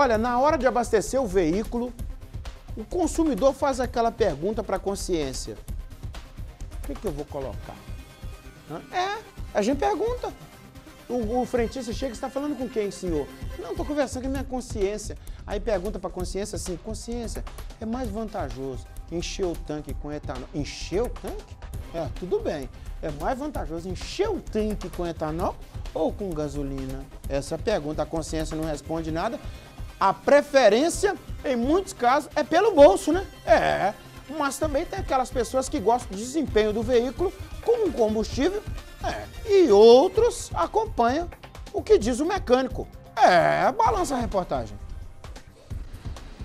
Olha, na hora de abastecer o veículo, o consumidor faz aquela pergunta para a consciência: o que, que eu vou colocar? É, a gente pergunta. O, o frentista chega e está falando com quem, senhor? Não, estou conversando com a minha consciência. Aí pergunta para a consciência assim: consciência, é mais vantajoso encher o tanque com etanol? Encher o tanque? É, tudo bem. É mais vantajoso encher o tanque com etanol ou com gasolina? Essa pergunta a consciência não responde nada. A preferência, em muitos casos, é pelo bolso, né? É. Mas também tem aquelas pessoas que gostam do desempenho do veículo com um combustível é. E outros acompanham o que diz o mecânico. É, balança a reportagem.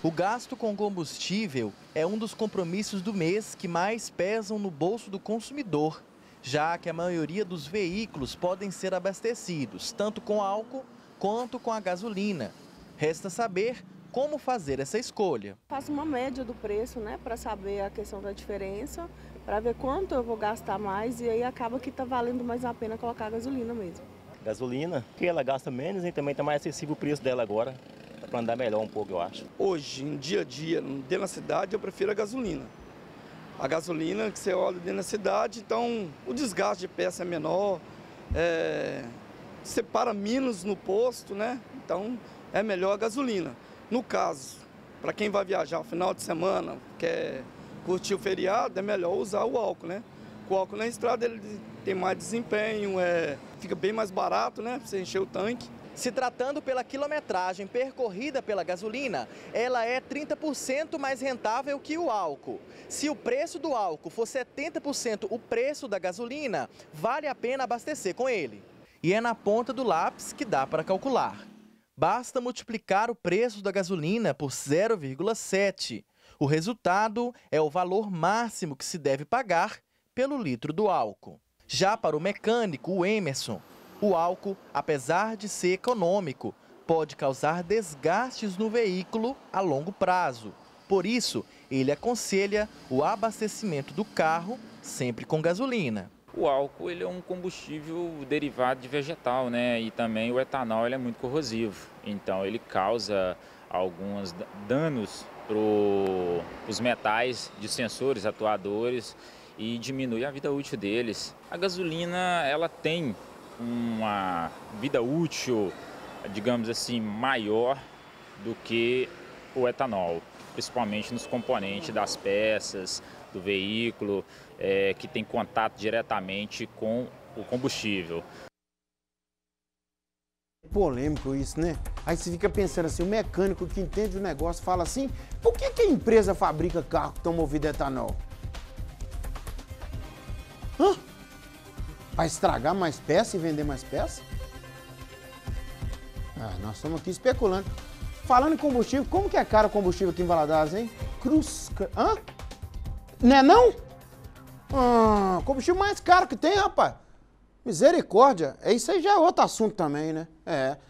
O gasto com combustível é um dos compromissos do mês que mais pesam no bolso do consumidor, já que a maioria dos veículos podem ser abastecidos tanto com álcool quanto com a gasolina. Resta saber como fazer essa escolha. Faço uma média do preço, né, para saber a questão da diferença, para ver quanto eu vou gastar mais e aí acaba que está valendo mais a pena colocar gasolina mesmo. Gasolina, que ela gasta menos e também está mais acessível o preço dela agora, para andar melhor um pouco, eu acho. Hoje, em dia a dia, dentro da cidade, eu prefiro a gasolina. A gasolina que você olha dentro da cidade, então o desgaste de peça é menor, é, você para menos no posto, né? Então é melhor a gasolina. No caso, para quem vai viajar final de semana, quer curtir o feriado, é melhor usar o álcool, né? O álcool na estrada ele tem mais desempenho, é, fica bem mais barato, né? Você encher o tanque. Se tratando pela quilometragem percorrida pela gasolina, ela é 30% mais rentável que o álcool. Se o preço do álcool for 70% o preço da gasolina, vale a pena abastecer com ele. E é na ponta do lápis que dá para calcular. Basta multiplicar o preço da gasolina por 0,7. O resultado é o valor máximo que se deve pagar pelo litro do álcool. Já para o mecânico, o Emerson, o álcool, apesar de ser econômico, pode causar desgastes no veículo a longo prazo. Por isso, ele aconselha o abastecimento do carro sempre com gasolina. O álcool ele é um combustível derivado de vegetal, né? E também o etanol ele é muito corrosivo. Então ele causa alguns danos para os metais de sensores atuadores e diminui a vida útil deles. A gasolina ela tem uma vida útil, digamos assim, maior do que o etanol, principalmente nos componentes das peças, do veículo, é, que tem contato diretamente com o combustível. Polêmico isso, né? Aí você fica pensando assim, o mecânico que entende o negócio fala assim, por que, que a empresa fabrica carro que movido a etanol? Hã? Para estragar mais peça e vender mais peça? Ah, nós estamos aqui especulando. Falando em combustível, como que é caro o combustível aqui em Valadares, hein? Cruz... Hã? Né não? Ah, combustível mais caro que tem, rapaz. Misericórdia. É isso aí já é outro assunto também, né? É.